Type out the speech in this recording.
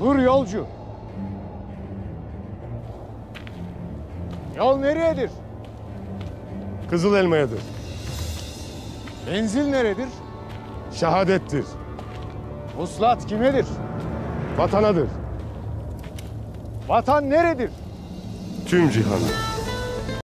Dur yolcu. Yol nereyedir? Kızıl elmayadır. Menzil neredir? Şehadettir. Vuslat kimedir? Vatanadır. Vatan neredir? Tüm cihandır.